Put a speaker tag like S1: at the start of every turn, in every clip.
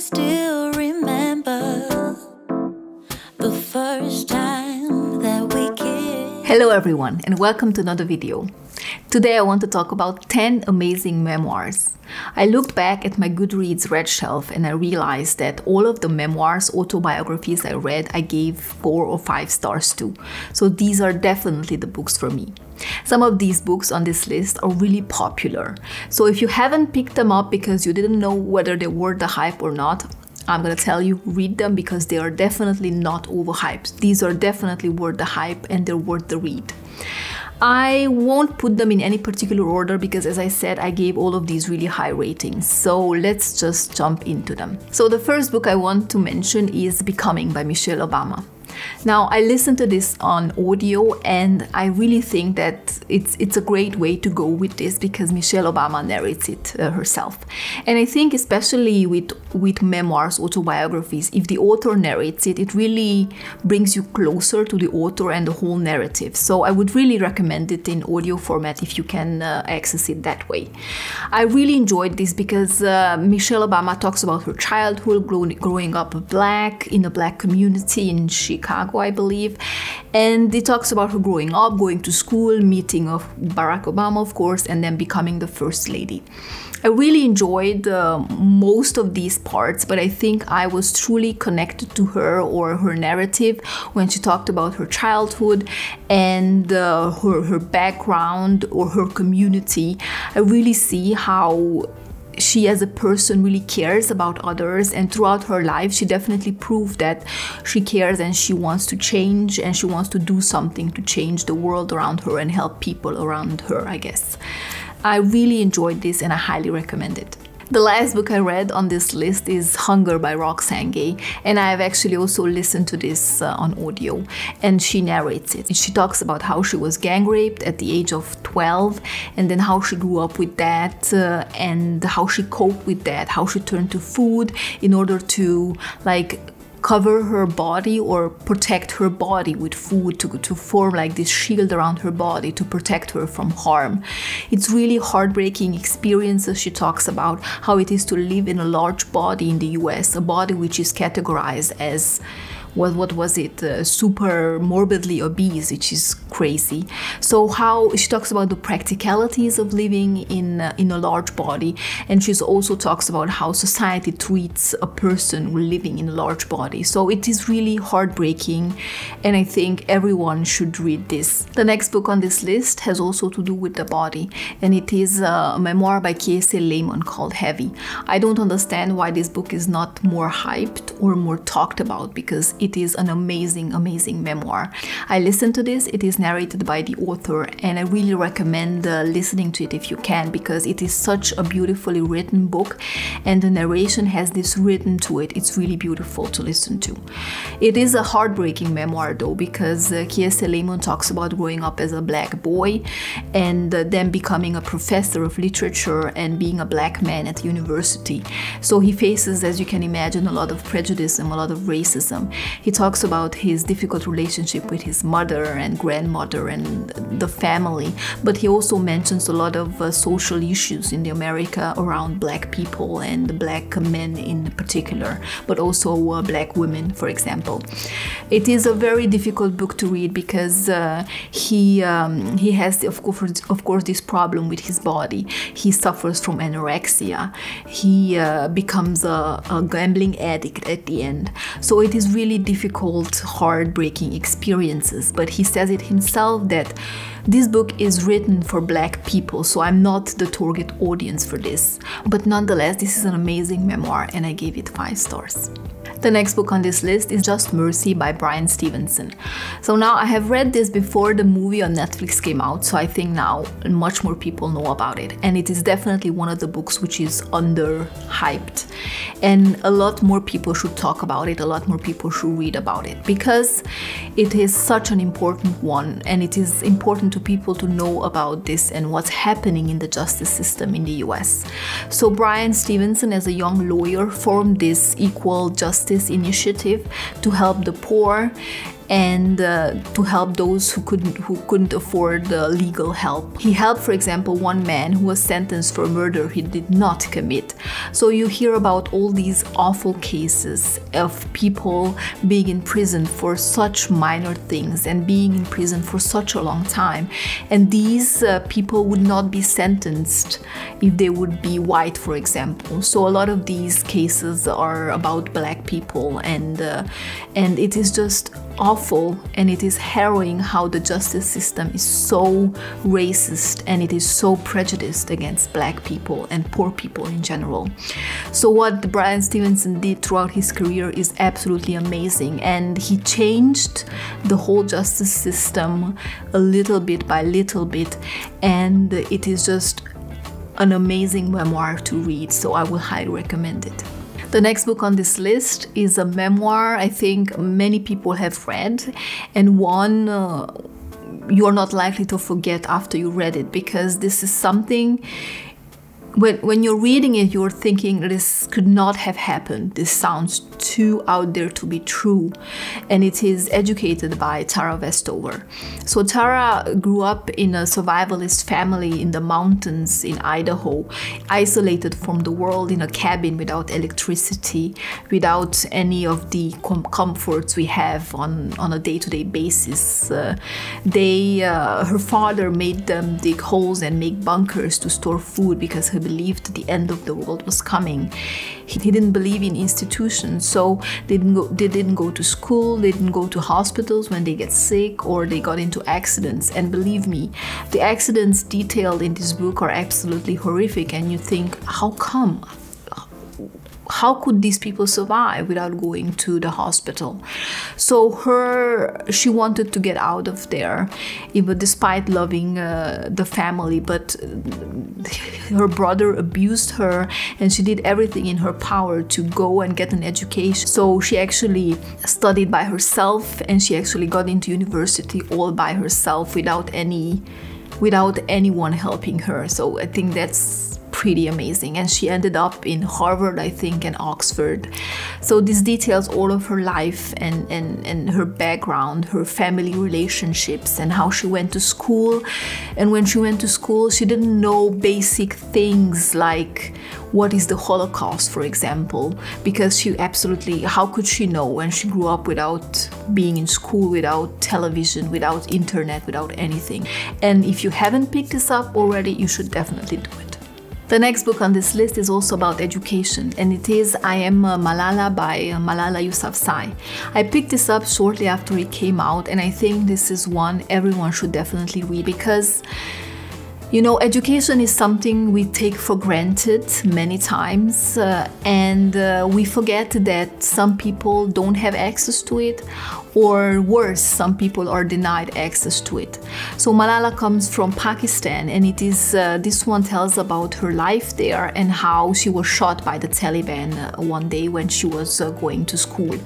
S1: still remember the first time that we kissed.
S2: Hello everyone and welcome to another video. Today I want to talk about 10 amazing memoirs. I looked back at my Goodreads read shelf and I realized that all of the memoirs, autobiographies I read, I gave 4 or 5 stars to. So these are definitely the books for me. Some of these books on this list are really popular. So if you haven't picked them up because you didn't know whether they were the hype or not, I'm gonna tell you, read them because they are definitely not overhyped. These are definitely worth the hype and they're worth the read. I won't put them in any particular order because as I said, I gave all of these really high ratings. So let's just jump into them. So the first book I want to mention is Becoming by Michelle Obama. Now, I listened to this on audio and I really think that it's, it's a great way to go with this because Michelle Obama narrates it uh, herself. And I think especially with, with memoirs, autobiographies, if the author narrates it, it really brings you closer to the author and the whole narrative. So I would really recommend it in audio format if you can uh, access it that way. I really enjoyed this because uh, Michelle Obama talks about her childhood, growing, growing up black in a black community in Chicago Chicago, I believe. And it talks about her growing up, going to school, meeting of Barack Obama, of course, and then becoming the first lady. I really enjoyed uh, most of these parts, but I think I was truly connected to her or her narrative when she talked about her childhood and uh, her, her background or her community. I really see how she as a person really cares about others and throughout her life she definitely proved that she cares and she wants to change and she wants to do something to change the world around her and help people around her i guess. I really enjoyed this and i highly recommend it the last book I read on this list is Hunger by Roxane Gay, and I have actually also listened to this uh, on audio, and she narrates it. She talks about how she was gang raped at the age of 12, and then how she grew up with that, uh, and how she coped with that, how she turned to food in order to like cover her body or protect her body with food to, to form like this shield around her body to protect her from harm. It's really heartbreaking experiences she talks about how it is to live in a large body in the US, a body which is categorized as what what was it uh, super morbidly obese which is crazy. So how she talks about the practicalities of living in uh, in a large body and she also talks about how society treats a person living in a large body. So it is really heartbreaking and i think everyone should read this. The next book on this list has also to do with the body and it is a memoir by Kiese Laymon called Heavy. I don't understand why this book is not more hyped or more talked about because is an amazing, amazing memoir. I listened to this, it is narrated by the author, and I really recommend uh, listening to it if you can because it is such a beautifully written book and the narration has this written to it. It's really beautiful to listen to. It is a heartbreaking memoir though because uh, Kiese Laymon talks about growing up as a black boy and uh, then becoming a professor of literature and being a black man at university. So he faces, as you can imagine, a lot of prejudice and a lot of racism. He talks about his difficult relationship with his mother and grandmother and the family, but he also mentions a lot of uh, social issues in the America around black people and black men in particular, but also uh, black women, for example. It is a very difficult book to read because uh, he um, he has of course of course this problem with his body. He suffers from anorexia. He uh, becomes a, a gambling addict at the end. So it is really difficult, heartbreaking experiences. But he says it himself that this book is written for black people, so I'm not the target audience for this. But nonetheless, this is an amazing memoir and I gave it 5 stars. The next book on this list is Just Mercy by Bryan Stevenson. So now I have read this before the movie on Netflix came out, so I think now much more people know about it. And it is definitely one of the books which is under hyped. And a lot more people should talk about it, a lot more people should read about it because it is such an important one and it is important to people to know about this and what's happening in the justice system in the US. So Bryan Stevenson as a young lawyer formed this equal justice initiative to help the poor and uh, to help those who couldn't who couldn't afford uh, legal help. He helped, for example, one man who was sentenced for murder he did not commit. So you hear about all these awful cases of people being in prison for such minor things and being in prison for such a long time, and these uh, people would not be sentenced if they would be white, for example. So a lot of these cases are about black people, and uh, and it is just awful and it is harrowing how the justice system is so racist and it is so prejudiced against black people and poor people in general. So, what Bryan Stevenson did throughout his career is absolutely amazing, and he changed the whole justice system a little bit by little bit, and it is just an amazing memoir to read, so I will highly recommend it. The next book on this list is a memoir I think many people have read, and one uh, you're not likely to forget after you read it because this is something when, when you're reading it, you're thinking this could not have happened. This sounds too out there to be true. And it is educated by Tara Westover. So Tara grew up in a survivalist family in the mountains in Idaho, isolated from the world in a cabin without electricity, without any of the com- comforts we have on, on a day-to-day basis. Uh, they, uh, her father made them dig holes and make bunkers to store food because he believed the end of the world was coming. He, he didn't believe in institutions, so they didn't go. They didn't go to school. They didn't go to hospitals when they get sick or they got into accidents. And believe me, the accidents detailed in this book are absolutely horrific. And you think, how come? How could these people survive without going to the hospital? So her she wanted to get out of there even despite loving uh, the family but her brother abused her and she did everything in her power to go and get an education. So she actually studied by herself and she actually got into university all by herself without any without anyone helping her. So i think that's pretty amazing. And she ended up in Harvard, I think, and Oxford. So this details all of her life and, and, and her background, her family relationships, and how she went to school. And when she went to school, she didn't know basic things like what is the Holocaust, for example, because she absolutely, how could she know when she grew up without being in school, without television, without internet, without anything? And if you haven't picked this up already, you should definitely do it. The next book on this list is also about education, and it is I Am uh, Malala by uh, Malala Yousafzai. I picked this up shortly after it came out, and I think this is one everyone should definitely read because you know, education is something we take for granted many times, uh, and uh, we forget that some people don't have access to it, or worse, some people are denied access to it. So Malala comes from Pakistan, and it is uh, this one tells about her life there and how she was shot by the Taliban uh, one day when she was uh, going to school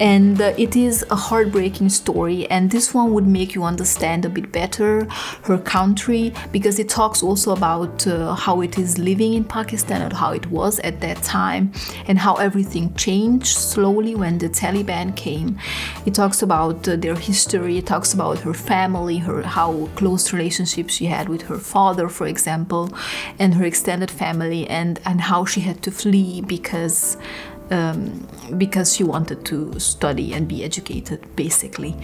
S2: and uh, it is a heartbreaking story and this one would make you understand a bit better her country because it talks also about uh, how it is living in Pakistan and how it was at that time and how everything changed slowly when the Taliban came. It talks about uh, their history it talks about her family her how close relationships she had with her father for example and her extended family and and how she had to flee because um, because she wanted to study and be educated, basically.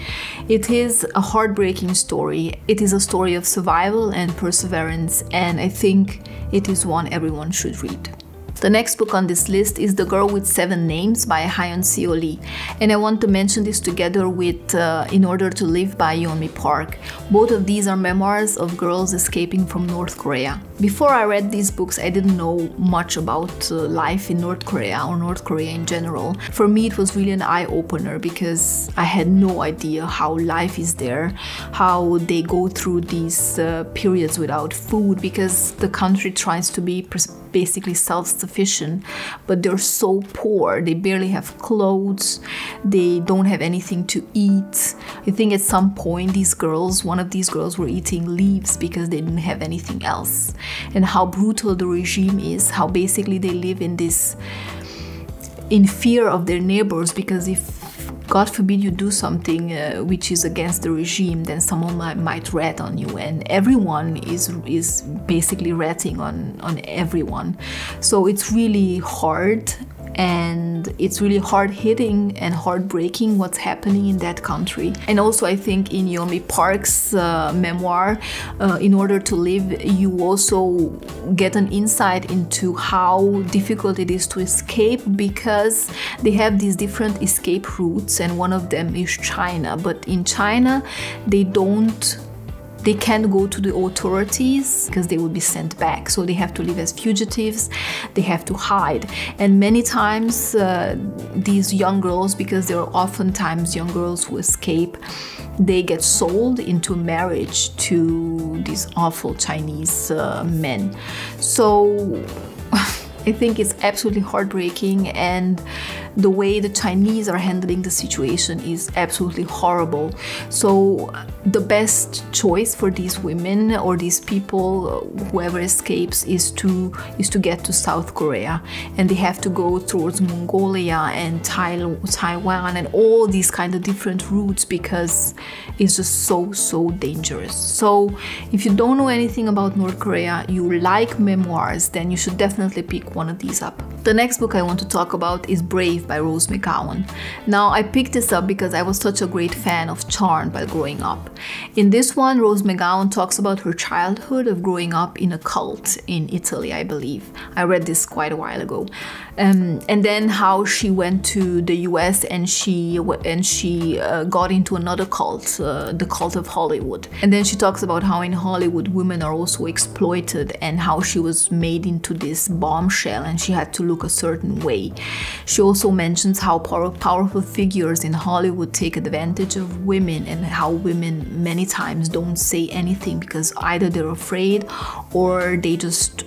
S2: It is a heartbreaking story. It is a story of survival and perseverance, and I think it is one everyone should read. The next book on this list is The Girl with Seven Names by Hyeon Seo Lee. And I want to mention this together with uh, In Order to Live by Yeonmi Park. Both of these are memoirs of girls escaping from North Korea. Before I read these books, I didn't know much about uh, life in North Korea or North Korea in general. For me, it was really an eye opener because I had no idea how life is there, how they go through these uh, periods without food because the country tries to be basically self sufficient, but they're so poor. They barely have clothes, they don't have anything to eat. I think at some point, these girls, one of these girls, were eating leaves because they didn't have anything else. And how brutal the regime is, how basically they live in this in fear of their neighbors because if God forbid you do something uh, which is against the regime, then someone might, might rat on you, and everyone is is basically ratting on on everyone. So it's really hard and it's really hard hitting and heartbreaking what's happening in that country. And also, I think in Yeonmi Park's uh, memoir, uh, In Order to Live, you also get an insight into how difficult it is to escape because they have these different escape routes, and one of them is China. But in China, they don't they can't go to the authorities because they will be sent back. So they have to live as fugitives, they have to hide. And many times, uh, these young girls, because they're oftentimes young girls who escape, they get sold into marriage to these awful Chinese uh, men. So I think it's absolutely heartbreaking, and the way the Chinese are handling the situation is absolutely horrible. So, uh, the best choice for these women or these people, uh, whoever escapes, is to is to get to South Korea, and they have to go towards Mongolia and Taiwan and all these kind of different routes because it's just so so dangerous. So, if you don't know anything about North Korea, you like memoirs, then you should definitely pick one of these up. The next book I want to talk about is Brave by Rose McGowan. Now, I picked this up because I was such a great fan of Charmed while growing up. In this one, Rose McGowan talks about her childhood of growing up in a cult in Italy, I believe. I read this quite a while ago. Um, and then how she went to the US and she and she uh, got into another cult, uh, the cult of Hollywood. And then she talks about how in Hollywood women are also exploited and how she was made into this bombshell and she had to look a certain way. She also mentions how powerful figures in Hollywood take advantage of women and how women many times don't say anything because either they're afraid or they just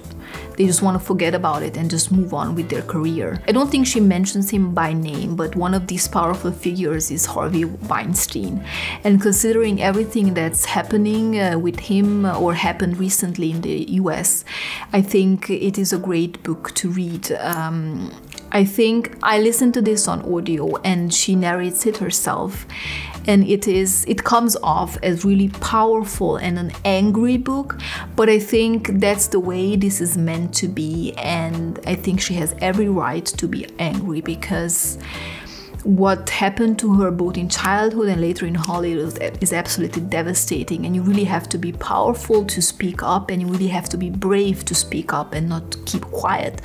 S2: they just want to forget about it and just move on with their career. I don't think she mentions him by name, but one of these powerful figures is Harvey Weinstein. And considering everything that's happening uh, with him or happened recently in the US, I think it is a great book to read. Um, I think I listened to this on audio and she narrates it herself. And it is it comes off as really powerful and an angry book but I think that's the way this is meant to be. And I think she has every right to be angry because what happened to her both in childhood and later in Hollywood is absolutely devastating. And you really have to be powerful to speak up, and you really have to be brave to speak up and not keep quiet.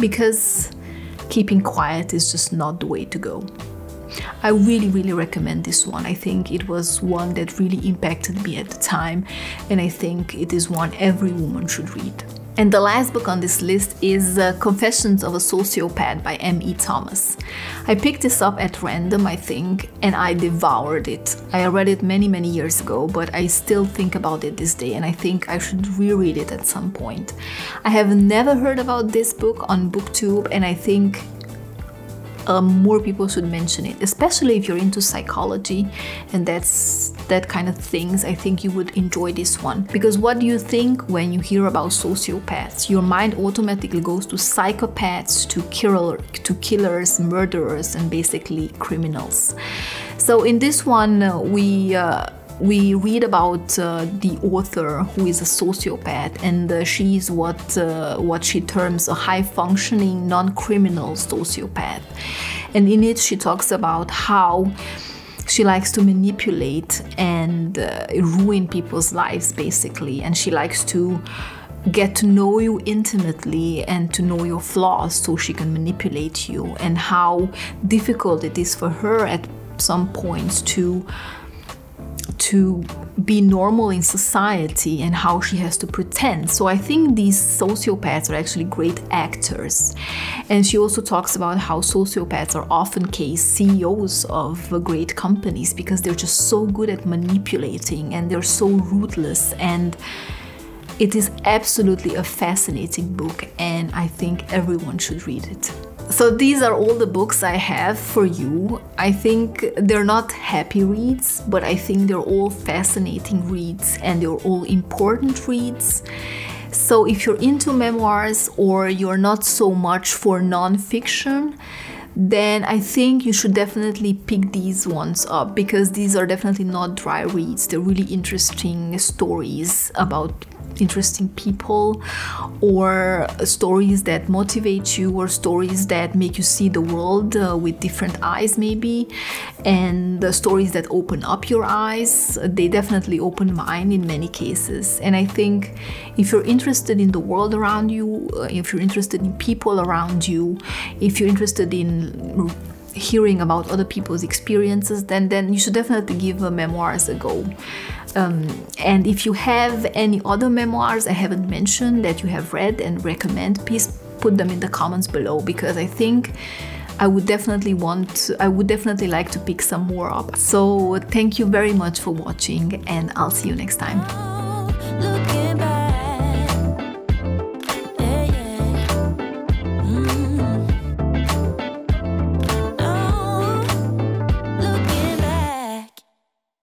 S2: Because keeping quiet is just not the way to go. I really, really recommend this one. I think it was one that really impacted me at the time, and I think it is one every woman should read. And the last book on this list is uh, Confessions of a Sociopath by M.E. Thomas. I picked this up at random, I think, and I devoured it. I read it many, many years ago, but I still think about it this day, and I think I should reread it at some point. I have never heard about this book on BookTube, and I think um, more people should mention it, especially if you're into psychology and that's that kind of things. I think you would enjoy this one because what do you think when you hear about sociopaths? Your mind automatically goes to psychopaths, to killer, to killers, murderers, and basically criminals. So in this one, uh, we. Uh, we read about uh, the author who is a sociopath, and uh, is what uh, what she terms a high-functioning, non-criminal sociopath. And in it, she talks about how she likes to manipulate and uh, ruin people's lives, basically, and she likes to get to know you intimately and to know your flaws so she can manipulate you and how difficult it is for her at some points to to be normal in society and how she has to pretend. So I think these sociopaths are actually great actors. And she also talks about how sociopaths are often case CEOs of great companies because they're just so good at manipulating and they're so ruthless and it is absolutely a fascinating book and I think everyone should read it. So these are all the books I have for you. I think they're not happy reads, but I think they're all fascinating reads and they're all important reads. So if you're into memoirs or you're not so much for nonfiction, then I think you should definitely pick these ones up because these are definitely not dry reads. They're really interesting stories about interesting people or stories that motivate you or stories that make you see the world uh, with different eyes maybe. And the stories that open up your eyes they definitely open mine in many cases. And i think if you're interested in the world around you uh, if you're interested in people around you if you're interested in hearing about other people's experiences, then then you should definitely give memoirs a go. Um, and if you have any other memoirs I haven't mentioned that you have read and recommend, please put them in the comments below because I think I would definitely want, I would definitely like to pick some more up. So thank you very much for watching and I'll see you next time.